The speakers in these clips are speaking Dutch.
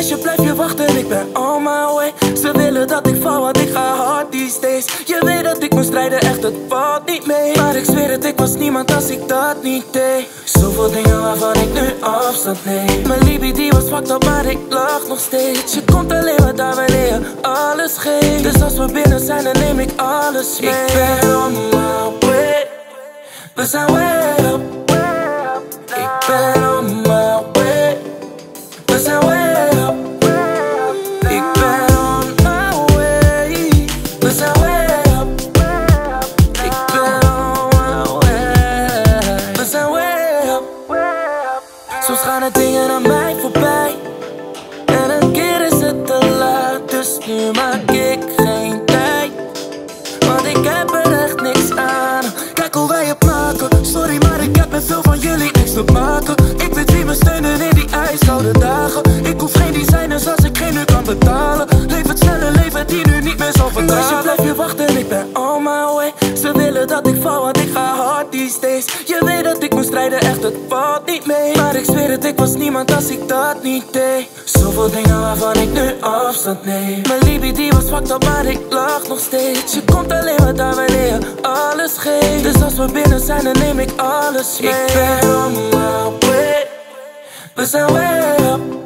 Meisje blijf je wachten, ik ben on my way. Ze willen dat ik val, want ik ga hard these days. Je weet dat ik moet strijden, echt het valt niet mee. Maar ik zweer het, ik was niemand als ik dat niet deed. Zoveel dingen waarvan ik nu afstand neem Mijn libido die was fucked up, maar ik lach nog steeds. Je komt alleen maar daar wanneer je alles geeft. Dus als we binnen zijn, dan neem ik alles mee. Ik ben on my way. We zijn way up. Ik ben gaan dingen aan mij voorbij En een keer is het te laat Dus nu maak ik geen tijd. Want ik heb er echt niks aan. Kijk hoe wij het maken. Sorry maar ik heb met veel van jullie niks te maken. Ik weet wie me steunen in die ijskoude dagen. Ik hoef geen designers als ik geen nu kan betalen. Leef het snelle leven die nu niet meer zal verdragen Meisje blijf je wachten, ik ben on my way. Ze willen dat ik val, want ik ga hard these days Je weet dat ik moet strijden, echt het valt niet mee. Maar ik zweer het, ik was niemand als ik dat niet deed. Zoveel dingen waarvan ik nu afstand neem. Mijn libido die was fucked up, maar ik lach nog steeds. Je komt alleen maar daar wanneer je alles geeft. Dus als we binnen zijn, dan neem ik alles mee. Ik ben on my way. We zijn way up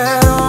Ik ben on